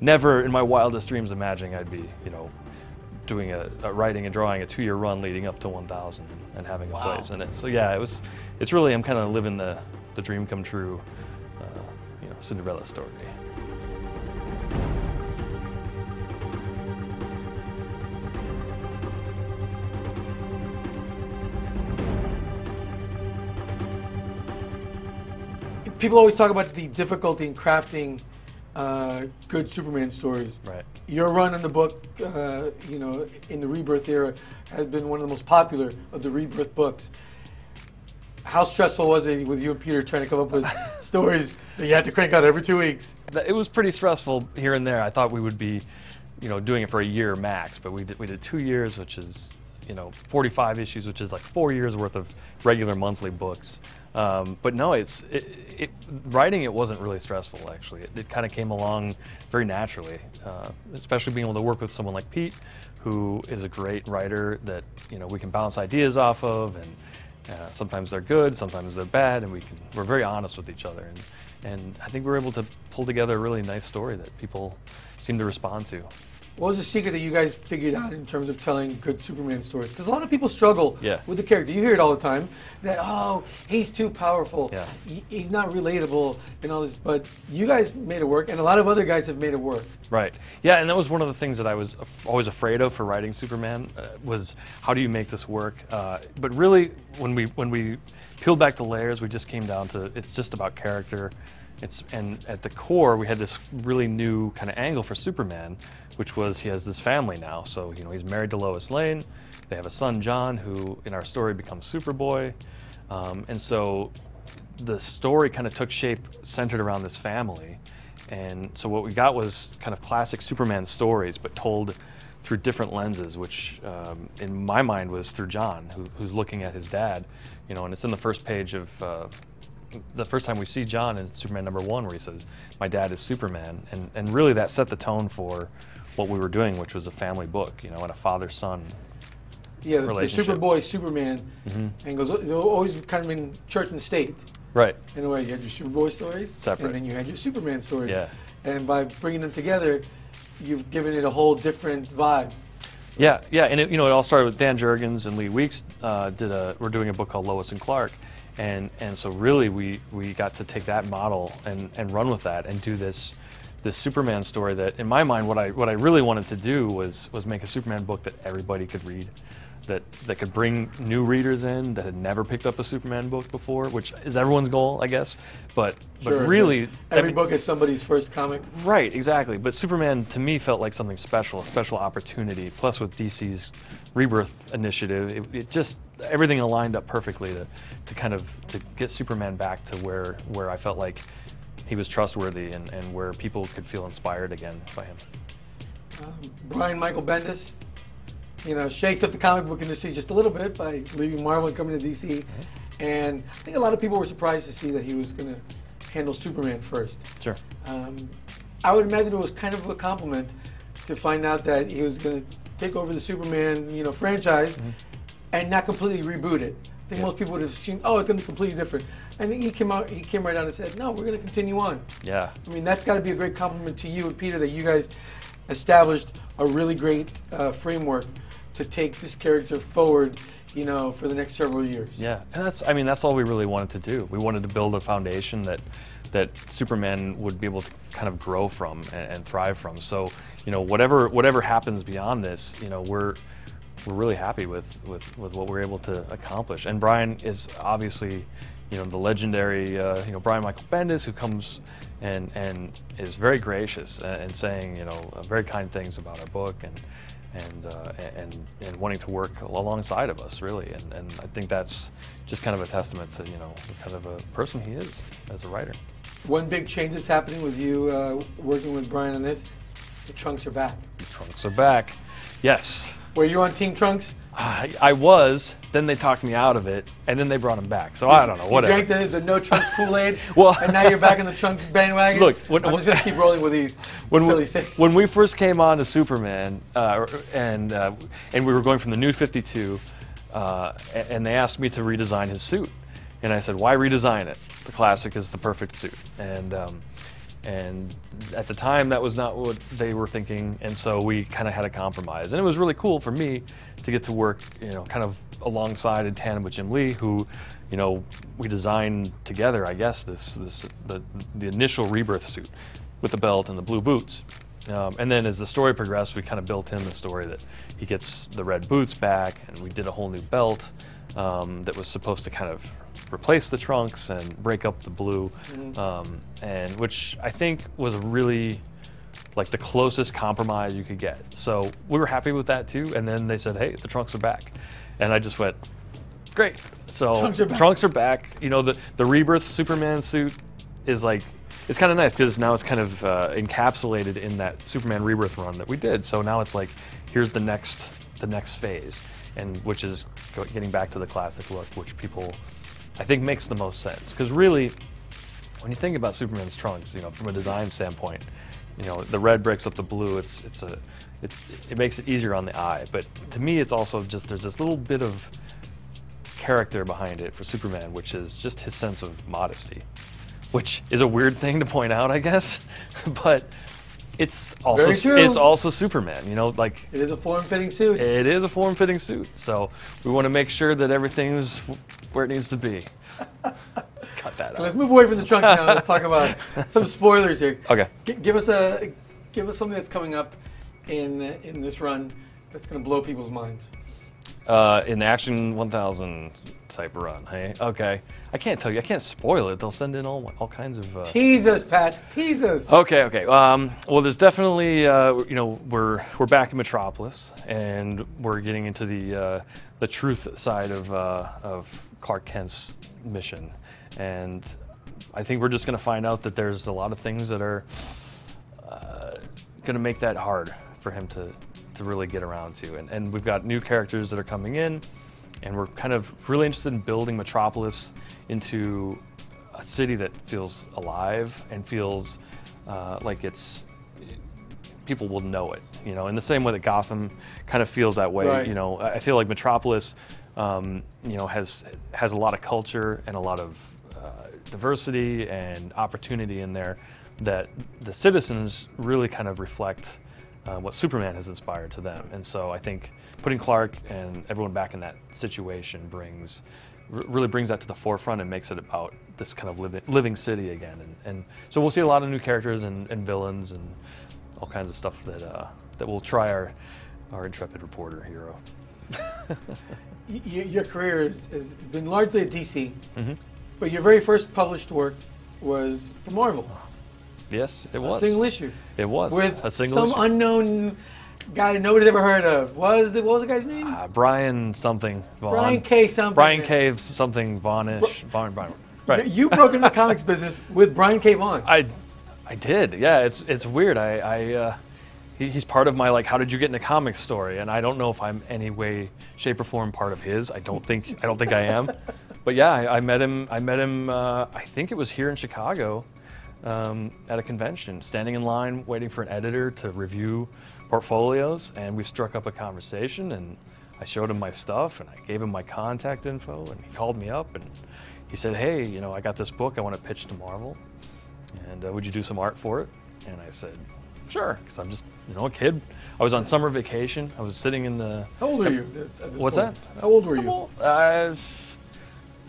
Never in my wildest dreams imagining I'd be, you know, doing a, a writing and drawing a two-year run leading up to 1,000 and having a Wow. place in it. So yeah, it was. It's really I'm kind of living the the dream come true, uh, you know, Cinderella story. People always talk about the difficulty in crafting uh, good Superman stories. Right. Your run in the book, uh, you know, in the Rebirth era, has been one of the most popular of the Rebirth books. How stressful was it with you and Peter trying to come up with stories that you had to crank out every two weeks? It was pretty stressful here and there. I thought we would be, you know, doing it for a year max, but we did we did two years, which is, you know, 45 issues, which is like four years worth of regular monthly books. Um, but no, it's it, it, writing. It wasn't really stressful actually. It, it kind of came along very naturally, uh, especially being able to work with someone like Pete, who is a great writer that you know we can bounce ideas off of, and uh, sometimes they're good, sometimes they're bad, and we can we're very honest with each other. And and I think we're able to pull together a really nice story that people seem to respond to. What was the secret that you guys figured out in terms of telling good Superman stories? Because a lot of people struggle Yeah. with the character. You hear it all the time that oh, he's too powerful. Yeah. He- he's not relatable and all this. But you guys made it work, and a lot of other guys have made it work. Right. Yeah, and that was one of the things that I was always afraid of for writing Superman uh, was how do you make this work? Uh, but really, when we when we peeled back the layers, we just came down to it's just about character. It's and at the core, we had this really new kind of angle for Superman, which was he has this family now. So you know he's married to Lois Lane. They have a son John, who in our story becomes Superboy, um, and so the story kind of took shape centered around this family. And so what we got was kind of classic Superman stories, but told through different lenses, which um, in my mind was through John, who, who's looking at his dad. You know, and it's in the first page of uh, the first time we see John in Superman number one, where he says, "My dad is Superman," and and really that set the tone for what we were doing, which was a family book, you know, and a father-son. Yeah, the, the Superboy Superman mm-hmm. angles. They've always kind of been church and state. Right. In a way, you had your Superboy stories, Separate. and then you had your Superman stories. Yeah. And by bringing them together, you've given it a whole different vibe. Yeah, yeah, and it, you know it all started with Dan Jurgens and Lee Weeks uh, did a. We're doing a book called Lois and Clark, and and so really we we got to take that model and and run with that and do this this Superman story that in my mind what I what I really wanted to do was was make a Superman book that everybody could read. That, that could bring new readers in that had never picked up a Superman book before, which is everyone's goal, I guess. But Sure, but really, every every- book is somebody's first comic. Right, exactly. But Superman to me felt like something special, a special opportunity. Plus, with DC's Rebirth initiative, it, it just everything aligned up perfectly to, to kind of to get Superman back to where where I felt like he was trustworthy and, and where people could feel inspired again by him. Um, Brian Michael Bendis, you know, shakes up the comic book industry just a little bit by leaving Marvel and coming to DC. And I think a lot of people were surprised to see that he was going to handle Superman first. Sure. Um, I would imagine it was kind of a compliment to find out that he was going to take over the Superman, you know, franchise and not completely reboot it. I think Yeah. most people would have seen, oh, it's going to be completely different. And he came out, he came right out and said, no, we're going to continue on. Yeah. I mean, that's got to be a great compliment to you and Peter that you guys established a really great uh, framework to take this character forward, you know, for the next several years. Yeah, and that's I mean that's all we really wanted to do. We wanted to build a foundation that that Superman would be able to kind of grow from and, and thrive from. So you know whatever whatever happens beyond this, you know we're we're really happy with with, with what we're able to accomplish. And Brian is obviously you know the legendary uh, you know Brian Michael Bendis who comes and and is very gracious and, and saying you know uh, very kind things about our book and and uh, and and wanting to work alongside of us really. And, and I think that's just kind of a testament to you know the kind of a person he is as a writer. One big change that's happening with you uh, working with Brian on this, the trunks are back. the trunks are back. Yes Were you on Team Trunks? I, I was then they talked me out of it and then they brought him back so I don't know Whatever. You drank the, the no trunks Kool-Aid, Well- and now you're back in the trunks bandwagon. Look, when- I'm just gonna keep rolling with these when silly we, when we first came on to Superman, uh, and uh, and we were going from the New 52, uh, and they asked me to redesign his suit, and I said, why redesign it? The classic is the perfect suit, and um, And at the time, that was not what they were thinking, and so we kind of had a compromise. And it was really cool for me to get to work, you know, kind of alongside in tandem with Jim Lee, who, you know, we designed together, I guess, this this the the initial rebirth suit with the belt and the blue boots. Um, and then as the story progressed, we kind of built in the story that he gets the red boots back, and we did a whole new belt um, that was supposed to kind of replace the trunks and break up the blue, um, and which I think was really like the closest compromise you could get. So we were happy with that too. And then they said, "Hey, the trunks are back," and I just went, "Great!" So Trunks are back. Trunks are back. You know, the the rebirth Superman suit is like it's kind of nice because now it's kind of uh, encapsulated in that Superman rebirth run that we did. So now it's like here's the next the next phase, and which is getting back to the classic look, which people I think makes the most sense because really when you think about Superman's trunks, you know, from a design standpoint, you know, the red breaks up the blue. It's it's a it, it makes it easier on the eye. But to me, it's also just there's this little bit of character behind it for Superman, which is just his sense of modesty, which is a weird thing to point out, I guess, but it's also it's also Superman. You know, like It is a form-fitting suit. it is a form-fitting suit, so we want to make sure that everything's where it needs to be. Cut that out. Let's move away from the trunks now. Let's talk about some spoilers here. Okay. G- give us a give us something that's coming up in in this run that's going to blow people's minds. Uh, in Action 1000 type run, hey? Okay. I can't tell you. I can't spoil it. They'll send in all all kinds of. Uh... Tease us, Pat. Tease us. Okay, okay. Um, well, there's definitely, uh, you know, we're we're back in Metropolis, and we're getting into the uh, the truth side of uh, of Clark Kent's mission, and I think we're just going to find out that there's a lot of things that are uh, going to make that hard for him to to really get around to, and and we've got new characters that are coming in, and we're kind of really interested in building Metropolis into a city that feels alive and feels uh, like it's people will know it. You know, in the same way that Gotham kind of feels that way. Right. You know, I I feel like Metropolis, um, you know, has has a lot of culture and a lot of uh, diversity and opportunity in there that the citizens really kind of reflect uh, what Superman has inspired to them. And so I think putting Clark and everyone back in that situation brings really brings that to the forefront and makes it about this kind of living, living city again. And, and so we'll see a lot of new characters and, and villains and all kinds of stuff that uh, that will try our our intrepid reporter hero. Your career has, has been largely at DC, Mm-hmm. but your very first published work was for Marvel, Yes, it was. a single issue It was with a single some issue. unknown guy that nobody's ever heard of. What was the what was the guy's name? Uh, Brian something Vaughan. Brian K. Something. Brian Cave something Vaughnish. Vaughan, Vaughan. Right. You broke into the comics business with Brian K. Vaughan. I, I did. Yeah, it's it's weird. I, I uh, he, he's part of my like, how did you get into comics story? And I don't know if I'm any way, shape, or form part of his. I don't think I don't think I am. But yeah, I, I met him. I met him. Uh, I think it was here in Chicago, um, at a convention, standing in line waiting for an editor to review portfolios, and we struck up a conversation. And I showed him my stuff, and I gave him my contact info, and he called me up and. He said, "Hey, you know, I got this book I want to pitch to Marvel and uh, would you do some art for it? And I said, sure, because I'm just, you know, a kid. I was on summer vacation. I was sitting in the. How old are you? at- at this What's point? that? How old were you? Uh,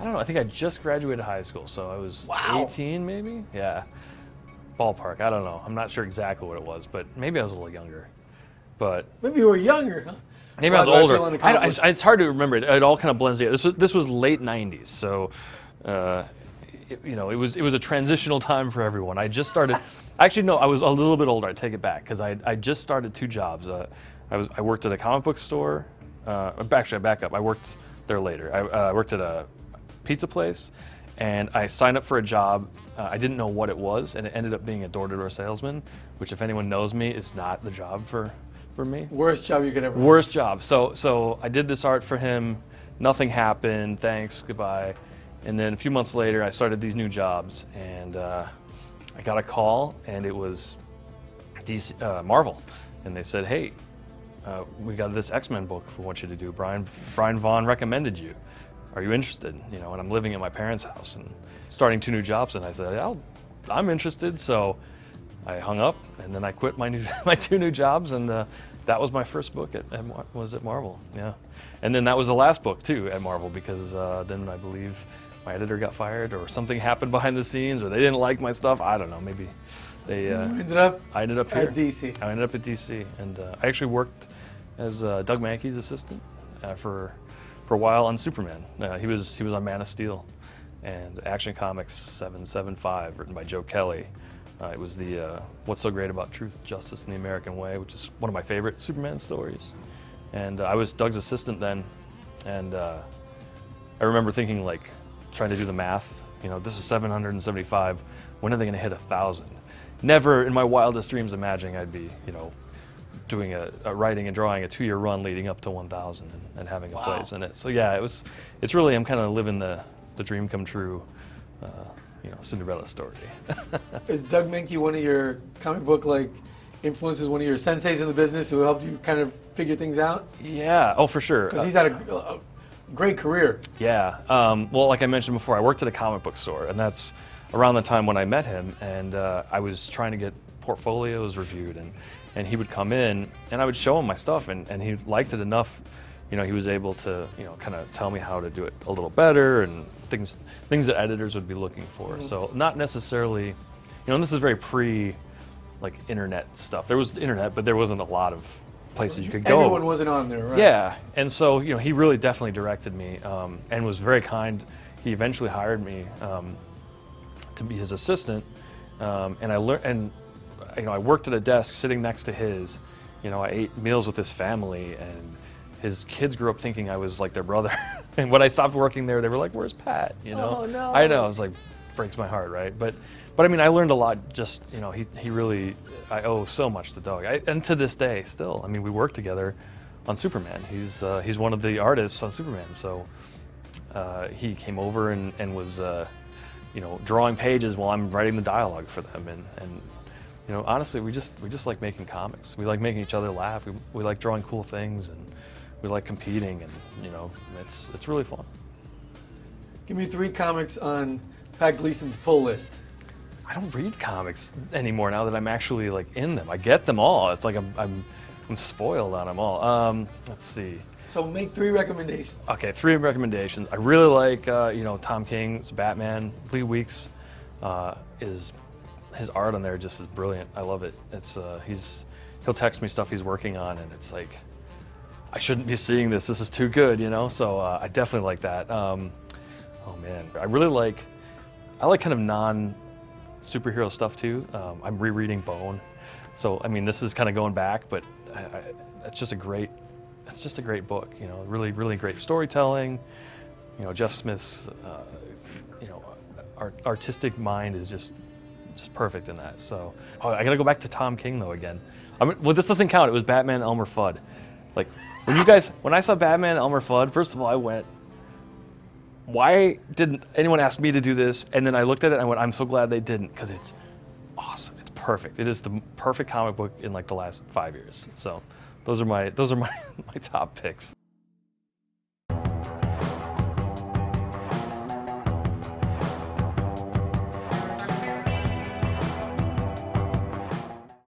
I don't know. I think I just graduated high school, so I was Wow. 18, maybe. Yeah, ballpark. I don't know. I'm not sure exactly what it was, but maybe I was a little younger. But Maybe you were younger, huh? Maybe Wow, I was older. feel I, I, it's hard to remember. It, it all kind of blends together. This was this was late '90s, so uh, it- you know it was it was a transitional time for everyone. I just started. actually, no, I was a little bit older. I take it back because I I just started two jobs. Uh, I was I worked at a comic book store. Uh, actually, I back up. I worked there later. I uh, worked at a pizza place, and I signed up for a job. Uh, I didn't know what it was, and it ended up being a door-to-door salesman, which, if anyone knows me, is not the job for for me Worst job you could ever. worst job. So so I did this art for him. Nothing happened. Thanks. Goodbye. And then a few months later, I started these new jobs, and uh, I got a call, and it was DC, uh, Marvel, and they said, "Hey, uh, we got this X-Men book we want you to do. Brian Brian Vaughan recommended you. Are you interested?" You know, and I'm living at my parents' house and starting two new jobs, and I said, I'll, "I'm interested." So I hung up, and then I quit my new my two new jobs, and uh, that was my first book at, at was at Marvel. Yeah, and then that was the last book too at Marvel because uh, then I believe my editor got fired or something happened behind the scenes or they didn't like my stuff. I don't know. Maybe they. Uh, ended up I ended up here at DC. I ended up at DC, and uh, I actually worked as uh, Doug Mahnke's assistant uh, for for a while on Superman. Uh, he was he was on Man of Steel, and Action Comics 775, written by Joe Kelly. Uh, it was the uh, What's So Great About Truth, Justice, and the American Way, which is one of my favorite Superman stories. And uh, I was Doug's assistant then, and uh, I remember thinking like, trying to do the math. You know, this is 775. When are they going to hit a thousand? Never in my wildest dreams imagining I'd be, you know, doing a, a writing and drawing a two-year run leading up to 1,000 and, and having a place in it. So yeah, it was. It's really I'm kind of living the the dream come true, uh, you know, Cinderella story. Is Doug Mahnke one of your comic book like influences? One of your senseis in the business who helped you kind of figure things out? yeah. Oh, for sure. Because he's had a, a great career. Yeah. Um, well, like I mentioned before, I worked at a comic book store, and that's around the time when I met him. And uh, I was trying to get portfolios reviewed, and, and he would come in, and I would show him my stuff, and, and he liked it enough. You know, he was able to, you know, kind of tell me how to do it a little better, and things things that editors would be looking for. So not necessarily, you know, and this is very pre, like internet stuff. There was internet, but there wasn't a lot of places you could go. Everyone wasn't on there, right? Yeah, and so you know he really definitely directed me um, and was very kind. He eventually hired me um, to be his assistant, um, and I learned and you know I worked at a desk sitting next to his. You know I ate meals with his family, and his kids grew up thinking I was like their brother. and when I stopped working there, they were like, "Where's Pat?" You know. Oh, no. I know. I was like, breaks my heart, right? But but I mean, I learned a lot. Just you know, he he really I owe so much to Doug, I, and to this day, still. I mean, we work together on Superman. He's uh, he's one of the artists on Superman. So uh, he came over and and was uh, you know drawing pages while I'm writing the dialogue for them, and and you know honestly, we just we just like making comics. We like making each other laugh. We we like drawing cool things and. We like competing, and you know, it's it's really fun. Give me three comics on Pat Gleason's pull list. I don't read comics anymore now that I'm actually like in them. I get them all. It's like I'm I'm, I'm spoiled on them all. Um, let's see. So make three recommendations. Okay, three recommendations. I really like uh, you know Tom King's Batman. Lee Weeks uh, is his art on there just is brilliant. I love it. It's uh, he's he'll text me stuff he's working on, and it's like I shouldn't be seeing this. This is too good, you know. So uh, I definitely like that. Um, oh man, I really like I like kind of non superhero stuff too. Um, I'm rereading Bone, so I mean this is kind of going back, but I, I, it's just a great it's just a great book. You know, really really great storytelling. You know, Jeff Smith's uh, you know art, artistic mind is just just perfect in that. So oh, I got to go back to Tom King though again. I mean, well, this doesn't count. It was Batman Elmer Fudd. Like when you guys when I saw Batman Elmer Fudd, first of all I went why didn't anyone ask me to do this? And then I looked at it and I went, I'm so glad they didn't because it's awesome. It's perfect. It is the perfect comic book in like the last five years. So those are my those are my, my top picks.